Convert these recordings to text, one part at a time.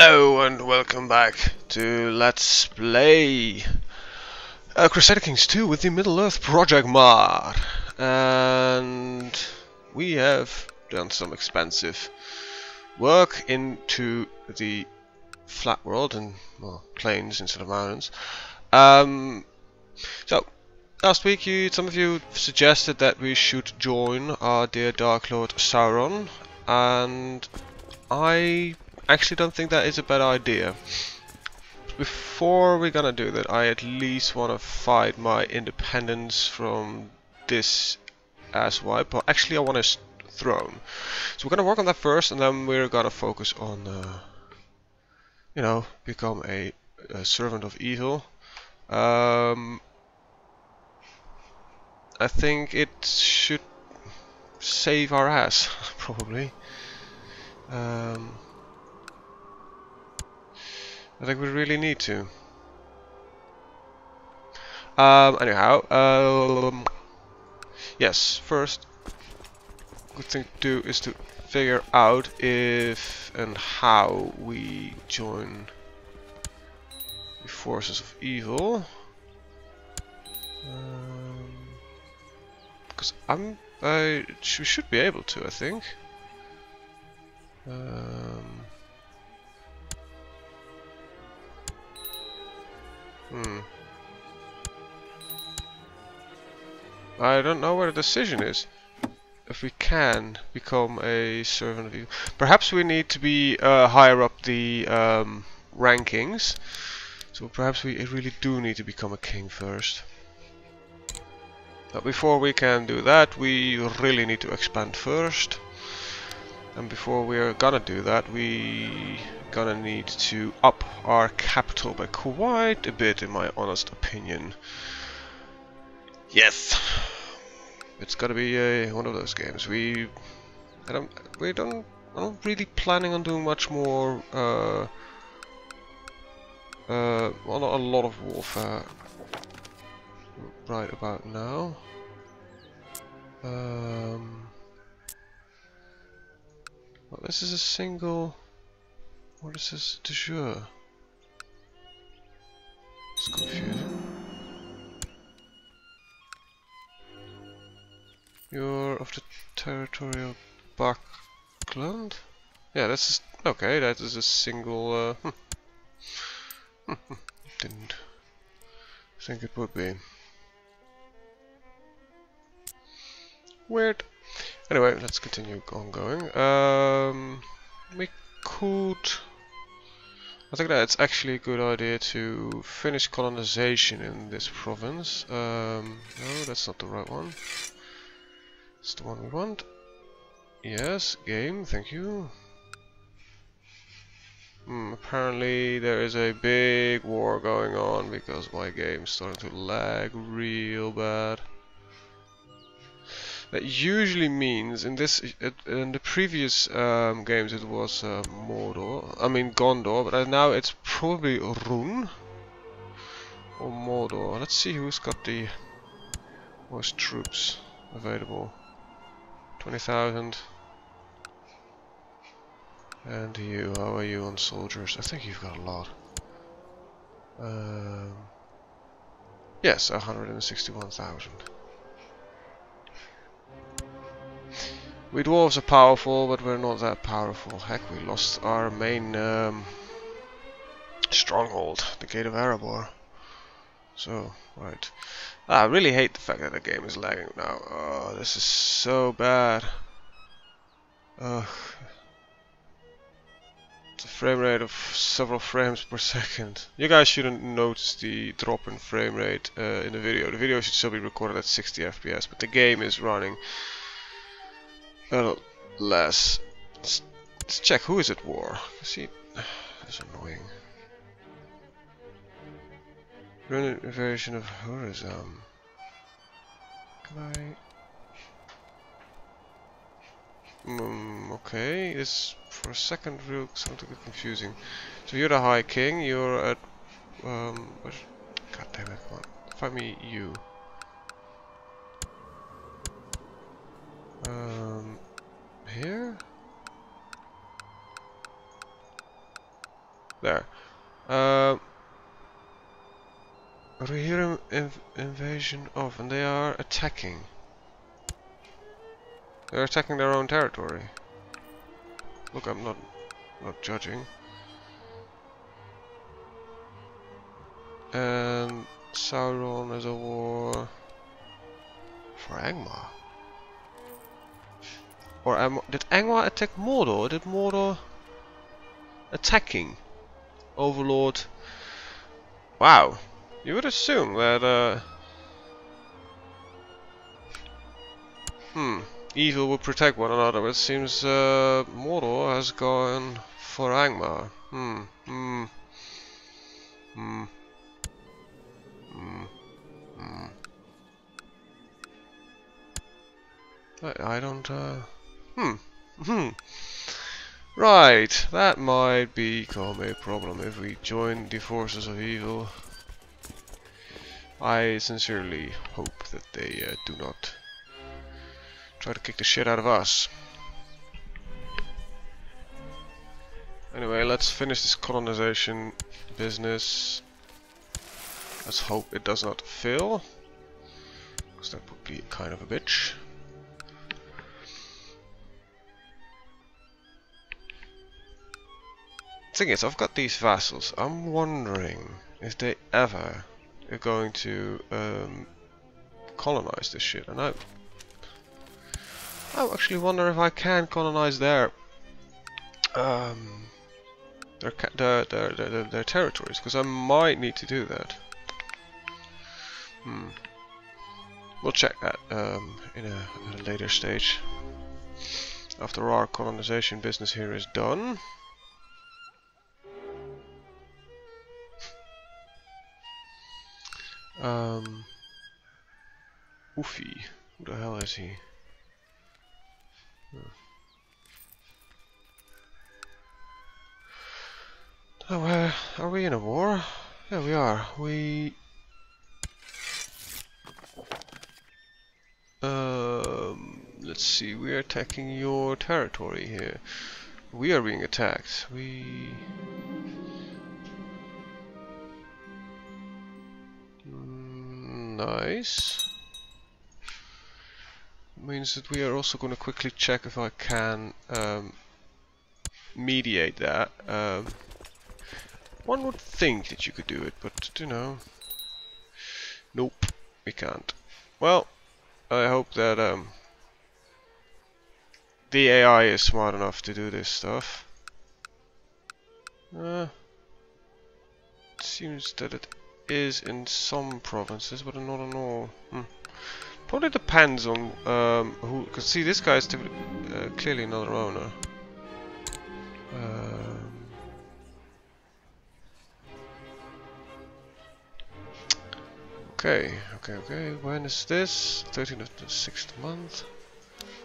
Hello and welcome back to Let's Play uh, Crusader Kings 2 with the Middle Earth Project mod. And we have done some expensive work into the flat world and well, plains instead of mountains. Um, so, last week you, some of you suggested that we should join our dear Dark Lord Sauron and I actually don't think that is a bad idea. Before we're gonna do that, I at least want to fight my independence from this asswipe. But actually, I want his throne. So we're gonna work on that first, and then we're gonna focus on, uh, you know, become a, a servant of evil. Um, I think it should save our ass, probably. Um, I think we really need to. Um, anyhow, um, yes, first, good thing to do is to figure out if and how we join the forces of evil. Because um, I'm, I sh should be able to, I think. Um, Hmm. I don't know where the decision is. If we can become a servant of evil. Perhaps we need to be uh, higher up the um, rankings. So perhaps we really do need to become a king first. But before we can do that, we really need to expand first. And before we're gonna do that, we gonna need to up our capital by quite a bit in my honest opinion. Yes, it's gotta be uh, one of those games. We, I don't, we don't, I'm not really planning on doing much more. Uh, uh, well, not a lot of warfare right about now. Um, well, this is a single. What is this de jure? It's confusing. You're of the territorial Buckland? Yeah, this is okay. That is a single. Uh, hmm. Didn't think it would be. Weird. Anyway, let's continue on going. Um, we could I think that it's actually a good idea to finish colonization in this province. Um, no, that's not the right one. It's the one we want. Yes, game, thank you. Hmm, apparently there is a big war going on because my game's starting to lag real bad. That usually means in this in the previous um, games it was uh, Mordor, I mean Gondor, but now it's probably Rhûn or Mordor. Let's see who's got the most troops available. Twenty thousand. And you, how are you on soldiers? I think you've got a lot. Um, yes, 161,000. We dwarves are powerful, but we're not that powerful. Heck, we lost our main um, stronghold, the Gate of Erebor. So, right. Ah, I really hate the fact that the game is lagging now. Oh, this is so bad. Ugh. It's a frame rate of several frames per second. You guys shouldn't notice the drop in frame rate uh, in the video. The video should still be recorded at 60 FPS, but the game is running a little less. Let's, let's check who is at war. See, that's annoying. Run an invasion of Horizon. Can I? Mm, okay, this for a second real something confusing. So you're the High King. You're at um. God damn it! Come on, find me you. Um, here? There. Uh, we hear an inv invasion of, and they are attacking. They're attacking their own territory. Look, I'm not not judging. And Sauron is a war for Angmar. Or did Angmar attack Mordor? Did Mordor attacking Overlord? Wow, you would assume that. Uh, hmm, evil would protect one another, it seems uh, Mordor has gone for Angmar. Hmm. Hmm. Hmm. Hmm. Hmm. I, I don't, uh... Hmm. Hmm. Right, that might become a problem if we join the forces of evil. I sincerely hope that they uh, do not try to kick the shit out of us. Anyway, let's finish this colonization business. Let's hope it does not fail. Because that would be kind of a bitch. Thing is, I've got these vassals. I'm wondering if they ever are going to um, colonize this shit. And I, I actually wonder if I can colonize their um, their, their, their, their, their territories, because I might need to do that. Hmm. We'll check that um, in, a, in a later stage. After our colonization business here is done. Um, Ufi, who the hell is he? Oh, uh, are we in a war? Yeah, we are. We... Um, let's see, we are attacking your territory here. We are being attacked. We... nice. Means that we are also going to quickly check if I can um, mediate that. Um, one would think that you could do it, but you know. Nope, we can't. Well, I hope that um, the AI is smart enough to do this stuff. Uh, seems that it is in some provinces, but not in all. Hmm. Probably depends on um, who. Cause see, this guy is uh, clearly another owner. Um, Okay, okay, okay. When is this? 13th of the 6th month.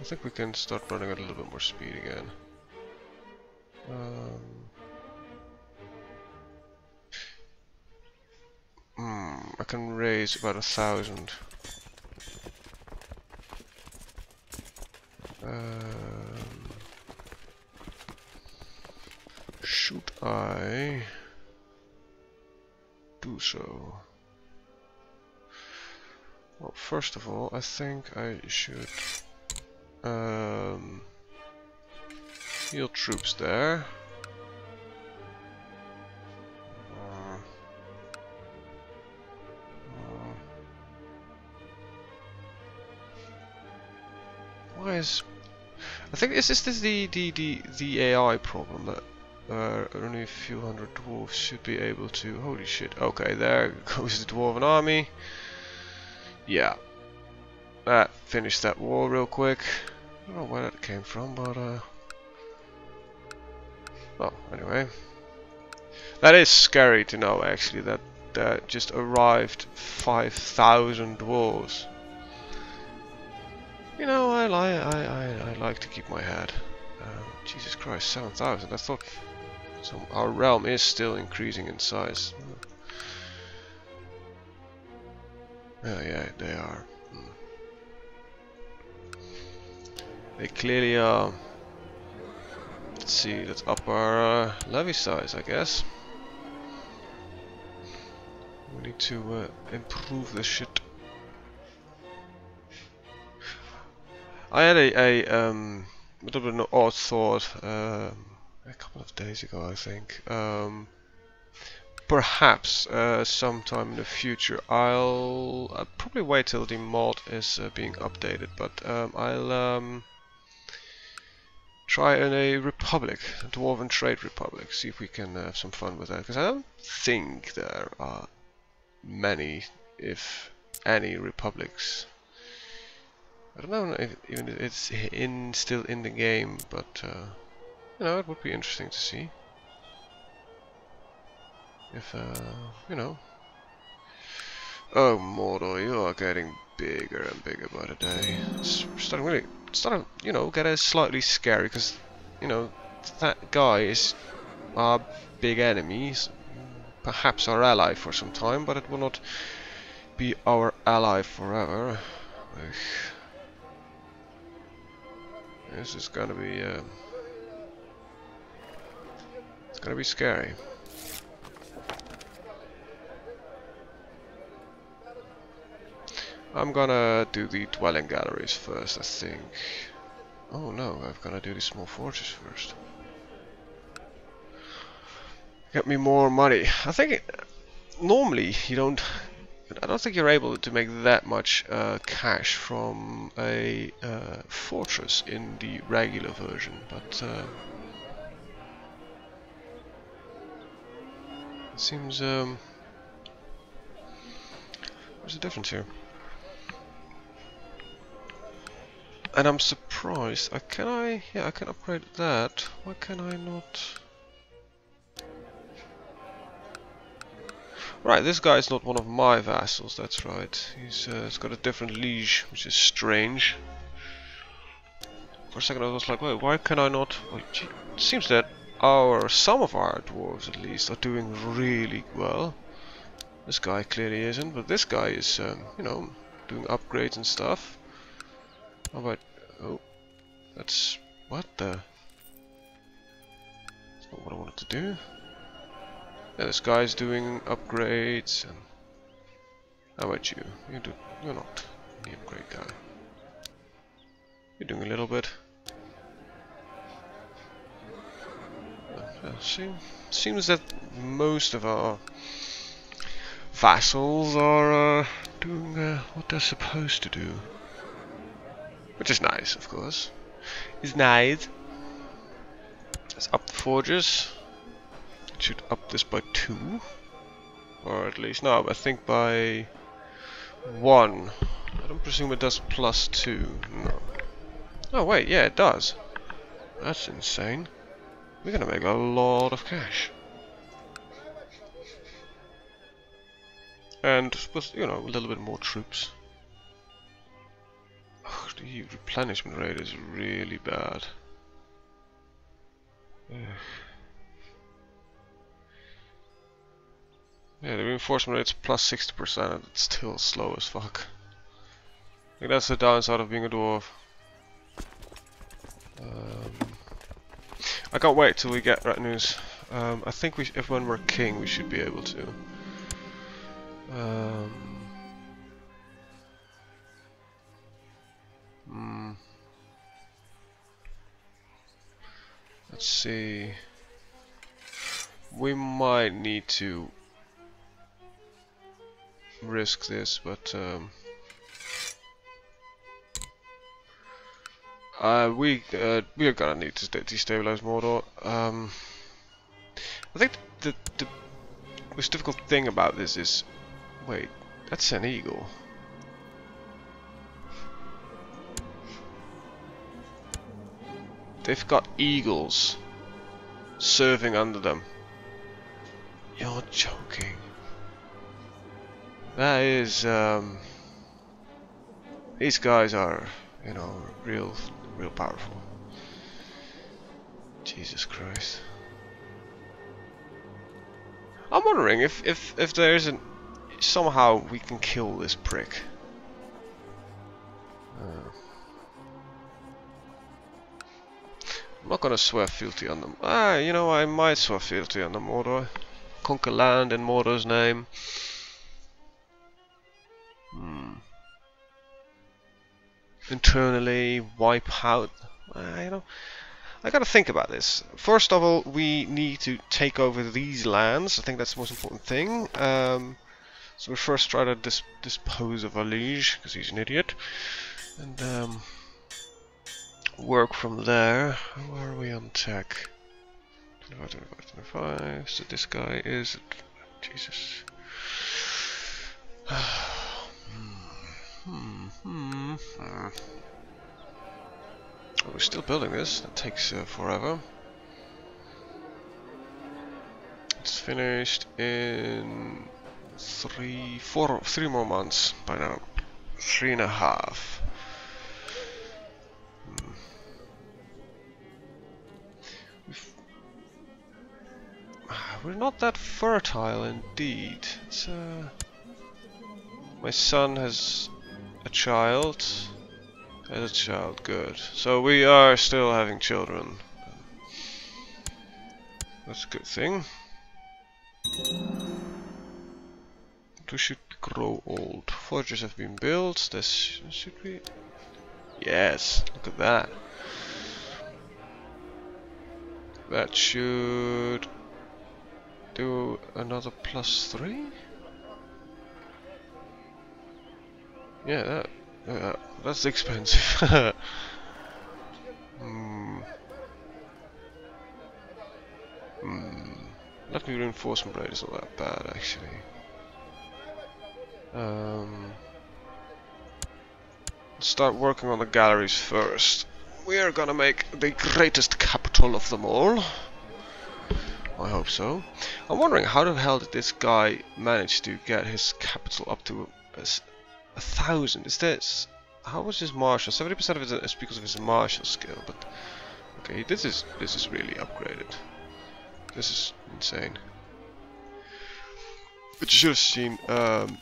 I think we can start running at a little bit more speed again. Um, hmm, I can raise about a thousand. Um, should I do so? Well, first of all, I think I should um, heal troops there. Is I think is this, is the, the the the AI problem that uh, only a few hundred dwarves should be able to. Holy shit! Okay, there goes the dwarven army yeah. That finished that war real quick. I don't know where that came from, but uh well, anyway. That is scary to know actually that that just arrived 5,000 dwarves. You know, I, I, I, I like to keep my head. Uh, Jesus Christ, 7,000. I thought so our realm is still increasing in size. Oh yeah, they are. Hmm. They clearly are. let's see, let's up our uh, levy size, I guess. We need to uh, improve this shit. I had a, a um, little bit of an odd thought um, a couple of days ago, I think. Um, perhaps uh, sometime in the future I'll, I'll, probably wait till the mod is uh, being updated, but um, I'll um, try in a republic, a Dwarven Trade Republic, see if we can have some fun with that, because I don't think there are many, if any, republics. I don't know if even if it's in still in the game, but uh, you know it would be interesting to see if uh, you know. Oh Mordor, you are getting bigger and bigger by the day. It's starting really, starting you know get a slightly scary because you know that guy is our big enemy, perhaps our ally for some time, but it will not be our ally forever. Ugh. This is gonna be uh, it's gonna be scary. I'm gonna do the dwelling galleries first, I think. Oh no, I've gotta do the small forges first. Get me more money. I think it, normally you don't. I don't think you're able to make that much uh, cash from a uh, fortress in the regular version, but uh, it seems um, there's a difference here. And I'm surprised. Uh, can I? Yeah, I can upgrade that. Why can I not? Right, this guy is not one of my vassals. That's right. He's, uh, he's got a different liege, which is strange. For a second, I was like, wait, why can I not? Well, it seems that our some of our dwarves, at least, are doing really well. This guy clearly isn't, but this guy is, um, you know, doing upgrades and stuff. How about Oh, that's what the? That's not what I wanted to do. Yeah, this guy's doing upgrades and. How about you? You do. You're not the upgrade guy. You're doing a little bit. Uh, seem, seems that most of our vassals are uh, doing uh, what they're supposed to do. Which is nice, of course. Is nice. Let's up the forges. It should up this by two. Or at least, no, I think by one. I don't presume it does plus two. No. Oh wait, yeah, it does. That's insane. We're gonna make a lot of cash. And with, you know, a little bit more troops the replenishment rate is really bad. Yeah, the reinforcement rate's plus 60% and it's still slow as fuck. That's the downside of being a dwarf. Um, I can't wait till we get retinues. Um, I think we if when we're king we should be able to. Um, Hmm. Let's see. We might need to risk this, but um, uh, we uh, we are gonna need to destabilize Mordor. Um, I think the the most difficult thing about this is, wait, that's an eagle. They've got eagles serving under them. You're joking. That is, um, these guys are, you know, real, real powerful. Jesus Christ. I'm wondering if, if, if there isn't, somehow we can kill this prick. Uh. I'm not gonna swear fealty on them. Ah, you know, I might swear fealty on them, Mordor. Conquer land in Mordor's name. Hmm. Internally, wipe out. Uh, you know, I gotta think about this. First of all, we need to take over these lands. I think that's the most important thing. Um, so we first try to dis dispose of our because he's an idiot. And um, work from there. Where are we on tech? 25, 25, 25. So this guy is... Jesus. hmm. Oh, we're still building this. That takes uh, forever. It's finished in three, four, three more months by now. Three and a half. Hmm. We're not that fertile indeed. Uh, my son has a child. Has a child, good. So we are still having children. That's a good thing. We should grow old. Forges have been built. This should be. Yes, look at that. That should do another plus three? Yeah, that, uh, that's expensive. hmm. Hmm. Me reinforcement rate is not that bad actually. Um, start working on the galleries first. We are gonna make the greatest capital of them all. I hope so. I'm wondering how the hell did this guy manage to get his capital up to a, thousand? Is this how was his martial? Seventy percent of it is because of his martial skill, but okay, this is this is really upgraded. This is insane. But you should have seen. Um,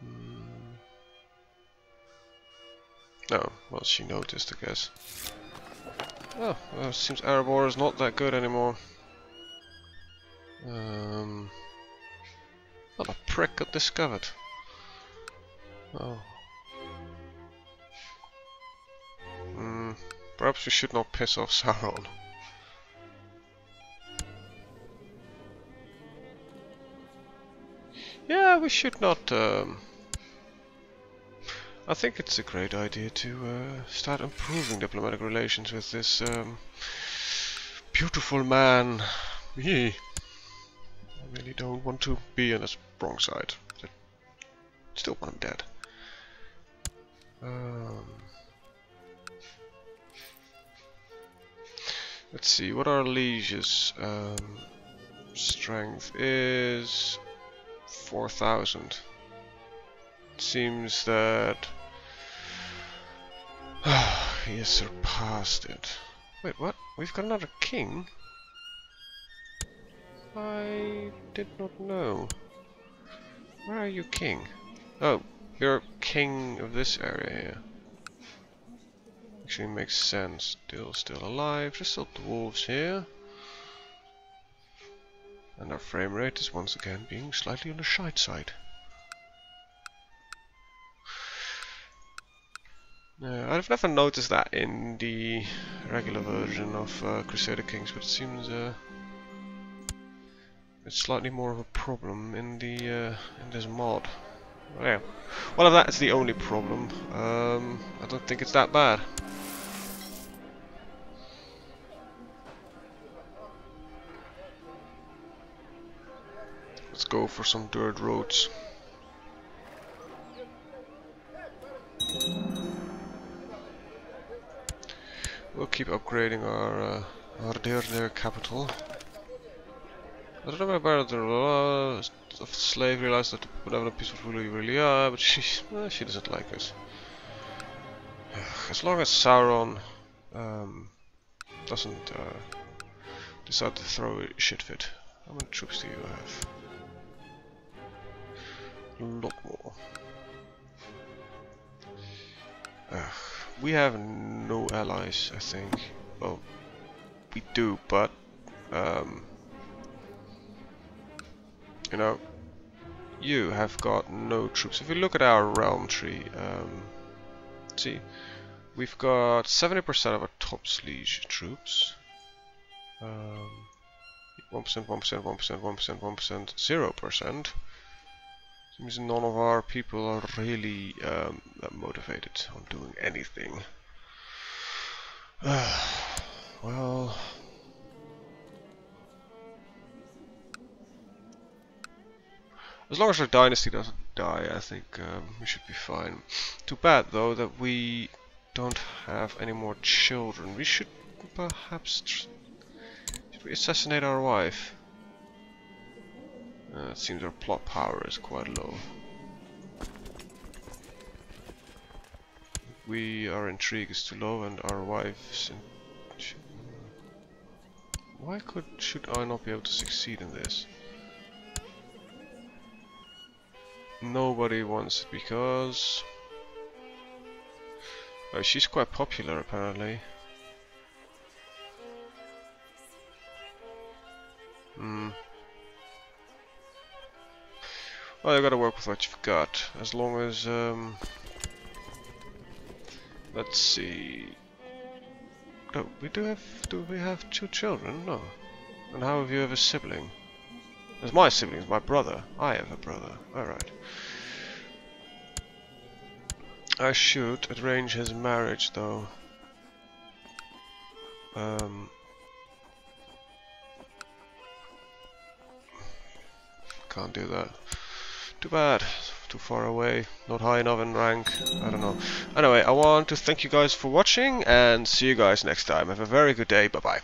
hmm. no, well, she noticed, I guess. Oh, well, seems Erebor is not that good anymore. Um, what a prick got discovered. Oh. Hmm, perhaps we should not piss off Sauron. Yeah, we should not um, I think it's a great idea to uh, start improving diplomatic relations with this um, beautiful man. Me. Really don't want to be on his wrong side. I still want him dead. Um, let's see, what are liege's um, strength is 4000 seems that he has surpassed it. Wait, what? We've got another king? I did not know. Where are you king? Oh, you're king of this area here. Actually makes sense. Still, still alive. Just still dwarves here. And our frame rate is once again being slightly on the shite side. Uh, I've never noticed that in the regular version of uh, Crusader Kings, but it seems uh, it's slightly more of a problem in the uh, in this mod. Yeah. Well, if that's the only problem, um, I don't think it's that bad. Let's go for some dirt roads. We'll keep upgrading our uh, our dear capital. I don't know about the law of slave realized that whatever peaceful ruler you really are, but she well, she doesn't like us. As long as Sauron um, doesn't uh, decide to throw a shit fit. How many troops do you have? A lot more. Ugh. we have no allies, I think. Well, we do, but um, you know, you have got no troops. If you look at our realm tree, um, see, we've got 70% of our top siege troops. Um, 1%, 1%, 1%, 1%, 1%, 0%. Seems none of our people are really um, motivated on doing anything. well... As long as our dynasty doesn't die, I think um, we should be fine. Too bad, though, that we don't have any more children. We should perhaps... Should we assassinate our wife? Uh, it seems our plot power is quite low. We, our intrigue is too low and our wife's... Why could should I not be able to succeed in this? Nobody wants it because... Oh, she's quite popular apparently. Hmm. Well, you gotta work with what you've got. As long as, um... Let's see... Oh, we do have... Do we have two children? No. And how have you have a sibling? As my siblings, my brother. I have a brother. Alright. I should arrange his marriage, though. Um... Can't do that. Too bad. Too far away. Not high enough in rank. I don't know. Anyway, I want to thank you guys for watching and see you guys next time. Have a very good day. Bye bye.